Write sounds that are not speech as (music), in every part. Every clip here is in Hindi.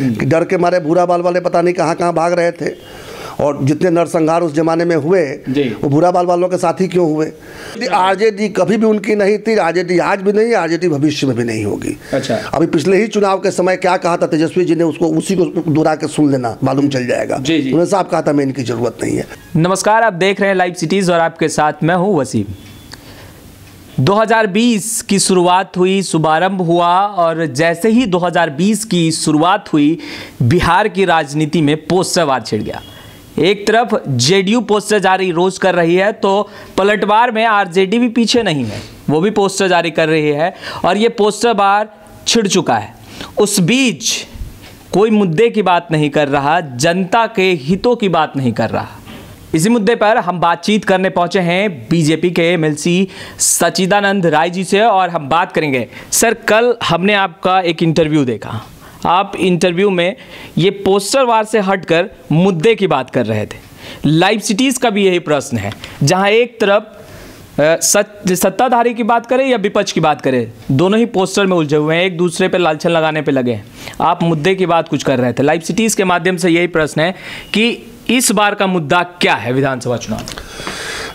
कि डर के मारे भूरा बाल वाले पता नहीं कहाँ कहाँ भाग रहे थे। और जितने नरसंहार उस जमाने में हुए वो भूरा बाल वालों के साथी क्यों हुए? आरजेडी कभी भी उनकी नहीं थी आरजेडी आज भी नहीं आरजेडी भविष्य में भी नहीं होगी। अच्छा। अभी पिछले ही चुनाव के समय क्या कहा था तेजस्वी जी ने उसको उसी को दोहरा के सुन लेना मालूम चल जाएगा। उन्होंने साफ़ कहा था मैं इनकी ज़रूरत नहीं है। नमस्कार आप देख रहे हैं लाइव सिटीज़ और आपके साथ मैं हूँ वसीम। 2020 की शुरुआत हुई, शुभारंभ हुआ और जैसे ही 2020 की शुरुआत हुई, बिहार की राजनीति में पोस्टर वार छिड़ गया। एक तरफ़ जेडीयू पोस्टर जारी रोज कर रही है तो पलटवार में आरजेडी भी पीछे नहीं है, वो भी पोस्टर जारी कर रही है और ये पोस्टर बार छिड़ चुका है। उस बीच कोई मुद्दे की बात नहीं कर रहा, जनता के हितों की बात नहीं कर रहा। इसी मुद्दे पर हम बातचीत करने पहुँचे हैं बीजेपी के एमएलसी सचिदानंद राय जी से और हम बात करेंगे। सर, कल हमने आपका एक इंटरव्यू देखा। आप इंटरव्यू में ये पोस्टर वार से हटकर मुद्दे की बात कर रहे थे। लाइव सिटीज़ का भी यही प्रश्न है, जहाँ एक तरफ़ सत सत्ताधारी की बात करें या विपक्ष की बात करें, दोनों ही पोस्टर में उलझे हुए हैं, एक दूसरे पर लालछन लगाने पे लगे हैं। आप मुद्दे की बात कुछ कर रहे थे। लाइव सिटीज़ के माध्यम से यही प्रश्न है कि इस बार का मुद्दा क्या है विधानसभा चुनाव?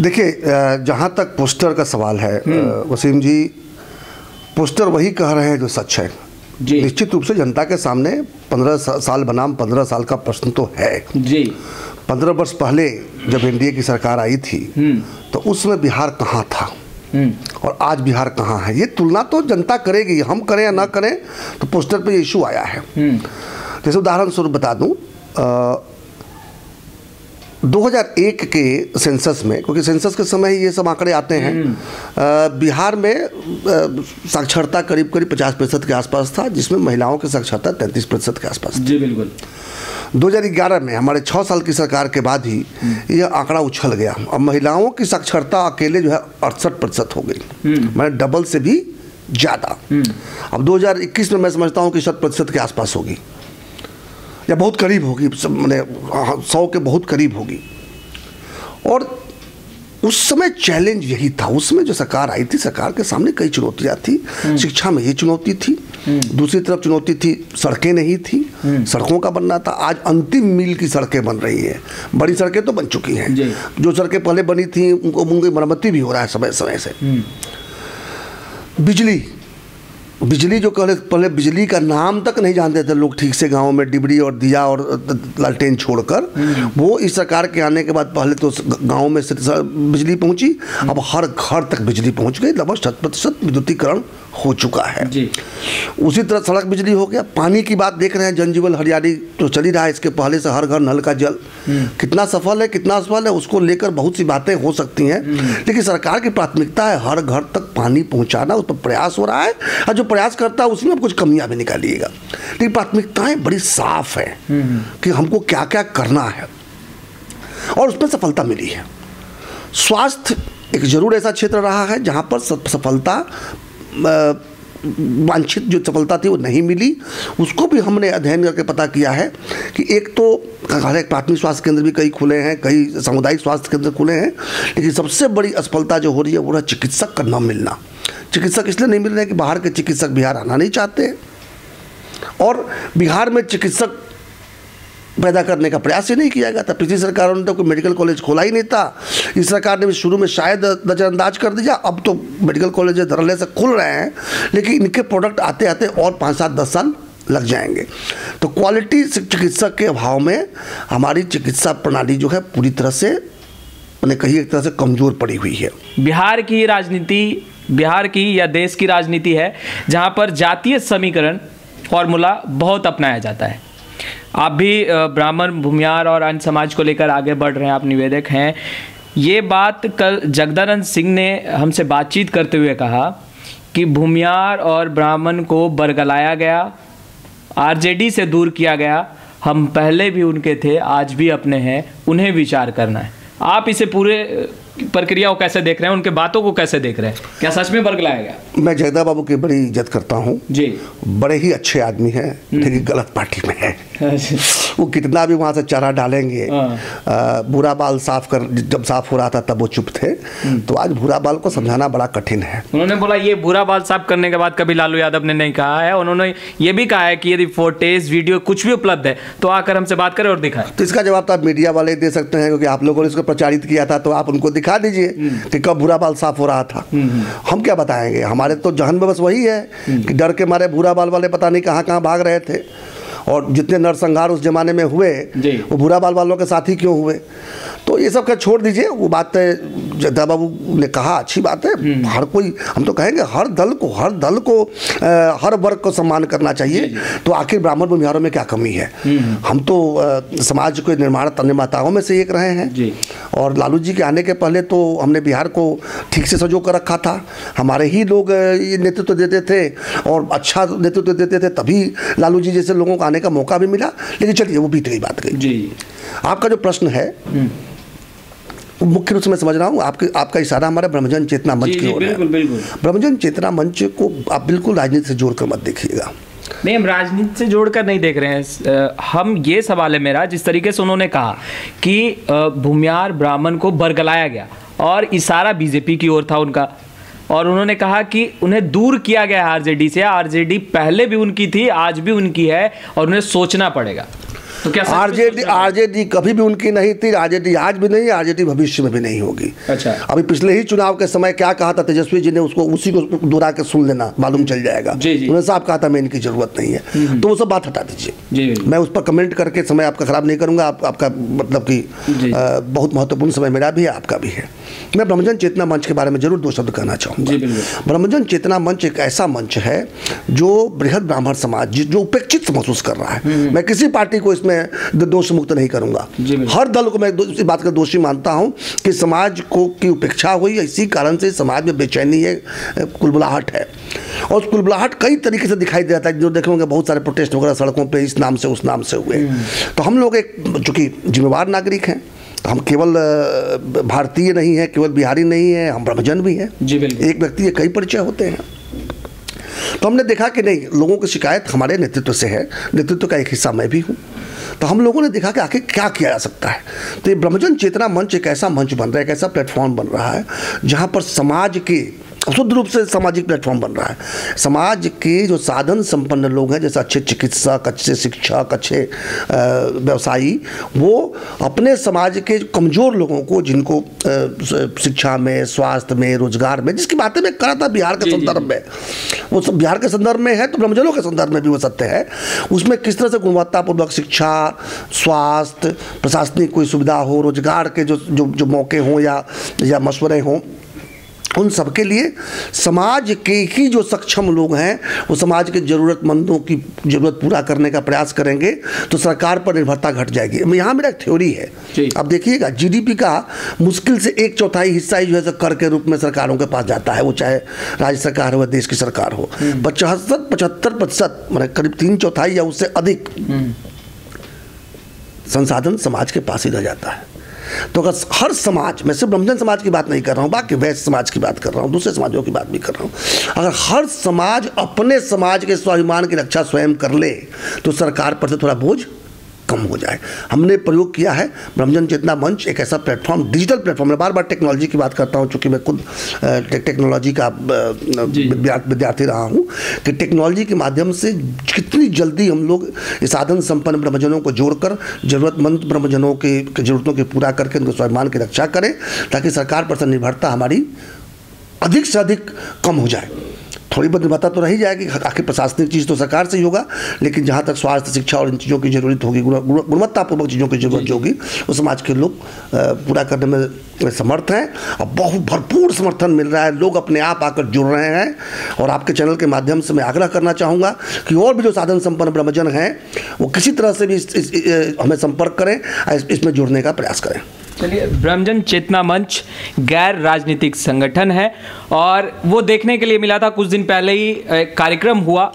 देखिए जहाँ तक पोस्टर का सवाल है वसीम जी पोस्टर वही कह रहे हैं जो सच है। निश्चित रूप से जनता के सामने पंद्रह साल बनाम पंद्रह साल का प्रश्न तो है। जी। पंद्रह वर्ष पहले जब एनडीए की सरकार आई थी तो उसमें बिहार कहाँ था? और आज बिहार कहाँ है? ये तुलना तो जनता करेगी हम करें या ना करें तो पोस्टर पे ये इशू आया है। जैसे उदाहरण स्वरूप बता दूँ 2001 के सेंसस में क्योंकि सेंसस के समय ही ये सब आंकड़े आते हैं अ, बिहार में अ, साक्षरता करीब करीब 50 प्रतिशत के आसपास था जिसमें महिलाओं की साक्षरता 33 प्रतिशत के आसपास जी बिल्कुल। 2011 में हमारे छः साल की सरकार के बाद ही यह आंकड़ा उछल गया। अब महिलाओं की साक्षरता अकेले जो है अड़सठ प्रतिशत हो गई। मैंने डबल से भी ज़्यादा। अब 2021 में मैं समझता हूँ कि शत प्रतिशत के आसपास होगी। या बहुत करीब होगी मैंने सौ के बहुत करीब होगी। और उस समय चैलेंज यही था। उसमें जो सरकार आई थी सरकार के सामने कई चुनौतियाँ थी। शिक्षा में ये चुनौती थी। दूसरी तरफ़ चुनौती थी सड़कें नहीं थी। सड़कों का बनना था। आज अंतिम मील की सड़कें बन रही हैं। बड़ी सड़कें तो बन चुकी हैं। जो। सड़कें पहले बनी थी उनको उनकी मरम्मती भी हो रहा है समय समय से बिजली बिजली जो पहले पहले बिजली का नाम तक नहीं जानते थे लोग ठीक से गाँव में डिबरी और दिया और लालटेन छोड़कर। वो इस सरकार के आने के बाद पहले तो गाँव में बिजली पहुँची। अब हर घर तक बिजली पहुँच गई। लगभग शत प्रतिशत विद्युतीकरण हो चुका है। जी। उसी तरह सड़क बिजली हो गया। पानी की बात देख रहे हैं जनजीवन हरियाली तो चल ही रहा है। इसके पहले से हर घर नल का जल। कितना सफल है कितना असफल है उसको लेकर बहुत सी बातें हो सकती हैं। लेकिन सरकार की प्राथमिकता है हर घर तक पानी पहुंचाना उस पर प्रयास हो रहा है। और जो प्रयास करता है उसमें कुछ कमियाँ भी निकालिएगा। लेकिन प्राथमिकताएँ बड़ी साफ़ है कि हमको क्या क्या करना है। और उसमें सफलता मिली है। स्वास्थ्य एक ज़रूर ऐसा क्षेत्र रहा है जहाँ पर सफलता वांछित जो सफलता थी वो नहीं मिली। उसको भी हमने अध्ययन करके पता किया है कि एक तो हर एक प्राथमिक स्वास्थ्य केंद्र भी कई खुले हैं, कई सामुदायिक स्वास्थ्य केंद्र खुले हैं, लेकिन सबसे बड़ी असफलता जो हो रही है वो है चिकित्सक का न मिलना। चिकित्सक इसलिए नहीं मिल रहे कि बाहर के चिकित्सक बिहार आना नहीं चाहते और बिहार में चिकित्सक पैदा करने का प्रयास ही नहीं किया गया था। पिछली सरकारों ने तो कोई मेडिकल कॉलेज खोला ही नहीं था। इस सरकार ने भी शुरू में शायद नज़रअंदाज कर दिया। अब तो मेडिकल कॉलेज धरले से खुल रहे हैं, लेकिन इनके प्रोडक्ट आते आते और पाँच सात, दस साल लग जाएँगे। तो क्वालिटी चिकित्सक के अभाव में हमारी चिकित्सा प्रणाली जो है पूरी तरह से, मैंने कही एक तरह से कमज़ोर पड़ी हुई है। बिहार की राजनीति, बिहार की या देश की राजनीति है, जहाँ पर जातीय समीकरण, फॉर्मूला बहुत अपनाया जाता है। आप भी ब्राह्मण भूमियार और अन्य समाज को लेकर आगे बढ़ रहे हैं आप निवेदक हैं। ये बात कल जगदानंद सिंह ने हमसे बातचीत करते हुए कहा कि भूमियार और ब्राह्मण को बरगलाया गया आरजेडी से दूर किया गया। हम पहले भी उनके थे आज भी अपने हैं उन्हें विचार करना है। आप इसे पूरे प्रक्रिया को कैसे देख रहे हैं उनके बातों को कैसे देख रहे हैं? क्या सच में बरगलाया गया? मैं जगदा बाबू की बड़ी इज़्ज़त करता हूँ। जी। बड़े ही अच्छे आदमी हैं लेकिन गलत पार्टी में है। (laughs) वो कितना भी वहाँ से चारा डालेंगे हाँ। आ, बुरा बाल साफ़ कर जब साफ़ हो रहा था तब वो चुप थे। तो आज भूरा बाल को समझाना बड़ा कठिन है। उन्होंने बोला ये बुरा बाल साफ़ करने के बाद कभी लालू यादव ने नहीं कहा है। उन्होंने ये भी कहा है कि यदि फोटेज वीडियो कुछ भी उपलब्ध है तो आकर हमसे बात करें और दिखाएँ। तो इसका जवाब तो आप मीडिया वाले दे सकते हैं क्योंकि आप लोगों ने इसको प्रचारित किया था तो आप उनको दिखा दीजिए कि कब भूरा बाल साफ़ हो रहा था। हम क्या बताएँगे? हमारे तो जहन में बस वही है कि डर के मारे भूरा बाल वाले पता नहीं कहाँ कहाँ भाग रहे थे। और जितने नरसंहार उस जमाने में हुए वो बुरा बाल वालों के साथ ही क्यों हुए? तो ये सब का छोड़ दीजिए वो बात जगदा बाबू ने कहा अच्छी बात है। हर कोई हम तो कहेंगे हर दल को हर दल को अ, हर वर्ग को सम्मान करना चाहिए। तो आखिर ब्राह्मण भूमिहारों में क्या कमी है? हम तो अ, समाज के निर्माण निर्माताओं में से एक रहे हैं। जी। और लालू जी के आने के पहले तो हमने बिहार को ठीक से सजो कर रखा था। हमारे ही लोग ये नेतृत्व देते थे और अच्छा नेतृत्व देते थे तभी लालू जी जैसे लोगों को आने का मौका भी मिला। लेकिन चलिए वो बीत गई बात गई। जी। आपका जो प्रश्न है वो मुख्य रूप से मैं समझ रहा हूँ आपके आपका इशारा हमारे ब्रह्मजन चेतना मंच की ओर है। बिल्कुल बिल्कुल। ब्रह्मजन चेतना मंच को आप बिल्कुल राजनीति से जोड़कर मत देखिएगा। नहीं हम राजनीति से जोड़कर नहीं देख रहे हैं। हम ये सवाल है मेरा जिस तरीके से उन्होंने कहा कि भूमियार ब्राह्मण को बरगलाया गया और इशारा बीजेपी की ओर था उनका। और उन्होंने कहा कि उन्हें दूर किया गया है आरजेडी से। आरजेडी पहले भी उनकी थी आज भी उनकी है और उन्हें सोचना पड़ेगा। तो क्या आरजेडी आरजेडी कभी भी उनकी नहीं थी आरजेडी आज भी नहीं आरजेडी भविष्य में भी नहीं होगी। अच्छा। अभी पिछले ही चुनाव के समय क्या कहा था तेजस्वी जी ने उसको उसी को दोहरा के सुन लेना मालूम चल जाएगा। जी, जी। उन्होंने साफ़ कहा था मैं इनकी ज़रूरत नहीं है। तो वो सब बात हटा दीजिए। मैं उस पर कमेंट करके समय आपका खराब नहीं करूँगा आपका मतलब की बहुत महत्वपूर्ण समय मेरा भी है आपका भी है। मैं ब्रह्मजन चेतना मंच के बारे में ज़रूर दो शब्द कहना चाहूँगा। ब्रह्मजन चेतना मंच एक ऐसा मंच है जो बृहद ब्राह्मण समाज जो उपेक्षित महसूस कर रहा है। मैं किसी पार्टी को इसमें दोष मुक्त नहीं करूँगा। हर दल को मैं इस बात का दोषी मानता हूँ कि समाज को की उपेक्षा हुई इसी कारण से समाज में बेचैनी है कुलबुलाहट है। और कुलबुलाहट कई तरीके से दिखाई दे रहा है जो देखेंगे बहुत सारे प्रोटेस्ट वगैरह सड़कों पर इस नाम से उस नाम से हुए। तो हम लोग एक चूँकि जिम्मेवार नागरिक हैं हम केवल भारतीय नहीं है केवल बिहारी नहीं है हम ब्रह्मजन भी हैं। जी, बिल्कुल। एक व्यक्ति के कई परिचय होते हैं। तो हमने देखा कि नहीं लोगों की शिकायत हमारे नेतृत्व से है नेतृत्व का एक हिस्सा मैं भी हूँ। तो हम लोगों ने देखा कि आखिर क्या किया जा सकता है। तो ये ब्रह्मजन चेतना मंच एक ऐसा मंच बन रहा है एक ऐसा प्लेटफॉर्म बन रहा है जहाँ पर समाज के शुद्ध रूप से सामाजिक प्लेटफॉर्म बन रहा है। समाज के जो साधन संपन्न लोग हैं जैसे अच्छे चिकित्सक अच्छे शिक्षक अच्छे व्यवसायी वो अपने समाज के कमज़ोर लोगों को जिनको शिक्षा में स्वास्थ्य में रोज़गार में जिसकी बातें मैं कर रहा था बिहार के संदर्भ में वो सब बिहार के संदर्भ में है तो ब्रह्मजनों के संदर्भ में भी वो सत्य है। उसमें किस तरह से गुणवत्तापूर्वक शिक्षा स्वास्थ्य प्रशासनिक कोई सुविधा हो रोज़गार के जो जो जो मौके हों या या मशवरे हों उन सबके लिए समाज के ही जो सक्षम लोग हैं वो समाज के ज़रूरतमंदों की ज़रूरत पूरा करने का प्रयास करेंगे तो सरकार पर निर्भरता घट जाएगी। यहाँ मेरा एक थ्योरी है। अब देखिएगा जीडीपी का मुश्किल से एक चौथाई हिस्सा ही जो है कर के रूप में सरकारों के पास जाता है वो चाहे राज्य सरकार हो या देश की सरकार हो। पचहत्तर पचहत्तर प्रतिशत मतलब करीब तीन चौथाई या उससे अधिक संसाधन समाज के पास ही रह जाता है। तो अगर हर समाज, मैं सिर्फ़ ब्रह्मजन समाज की बात नहीं कर रहा हूँ, बाकी वैश्य समाज की बात कर रहा हूँ, दूसरे समाजों की बात भी कर रहा हूँ। अगर हर समाज अपने समाज के स्वाभिमान की रक्षा स्वयं कर ले तो सरकार पर से थोड़ा बोझ कम हो जाए। हमने प्रयोग किया है ब्रह्मजन चेतना मंच एक ऐसा प्लेटफॉर्म डिजिटल प्लेटफॉर्म मैं बार बार टेक्नोलॉजी की बात करता हूँ चूँकि मैं खुद टेक्नोलॉजी का विद्यार्थी रहा हूँ कि टेक्नोलॉजी के माध्यम से कितनी जल्दी हम लोग साधन संपन्न ब्रह्मजनों को जोड़कर जरूरतमंद ब्रह्मजनों के जरूरतों की पूरा करके उनके स्वाभिमान की रक्षा करें ताकि सरकार पर निर्भरता हमारी अधिक से अधिक कम हो जाए। थोड़ी बहुत निर्भरता तो रही जाएगी। आखिर प्रशासनिक चीज़ तो सरकार से ही होगा लेकिन जहाँ तक स्वास्थ्य शिक्षा और इन चीज़ों की ज़रूरत होगी गुण- गुण- गुणवत्तापूर्वक चीज़ों की ज़रूरत होगी वो समाज के लोग पूरा करने में समर्थ हैं। और बहुत भरपूर समर्थन मिल रहा है लोग अपने आप आकर जुड़ रहे हैं। और आपके चैनल के माध्यम से मैं आग्रह करना चाहूँगा कि और भी जो साधन संपन्न ब्रह्मजन हैं वो किसी तरह से भी इस, इस, इस, हमें संपर्क करें इसमें जुड़ने का प्रयास करें। चलिए, ब्रह्मजन चेतना मंच गैर राजनीतिक संगठन है और वो देखने के लिए मिला था कुछ दिन पहले ही, एक कार्यक्रम हुआ,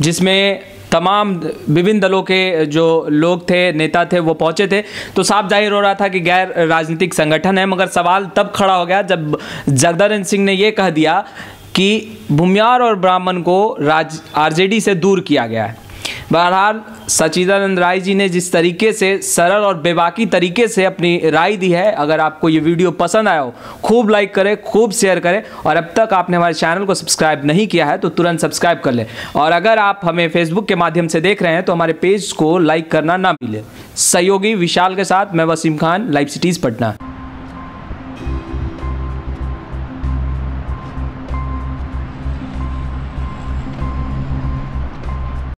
जिसमें तमाम विभिन्न दलों के जो लोग थे, नेता थे, वो पहुँचे थे। तो साफ़ ज़ाहिर हो रहा था कि गैर राजनीतिक संगठन है, मगर सवाल तब खड़ा हो गया जब जगदानंद सिंह ने ये कह दिया कि भूमियार और ब्राह्मण को राज, आरजेडी से दूर किया गया है। बहरहाल सचिदानंद राय जी ने जिस तरीके से सरल और बेबाकी तरीके से अपनी राय दी है, अगर आपको ये वीडियो पसंद आया हो, खूब लाइक करें, खूब शेयर करें, और अब तक आपने हमारे चैनल को सब्सक्राइब नहीं किया है तो तुरंत सब्सक्राइब कर लें। और अगर आप हमें फेसबुक के माध्यम से देख रहे हैं तो हमारे पेज को लाइक करना ना मिले सहयोगी विशाल के साथ, मैं वसीम खान लाइव सिटीज़ पटना।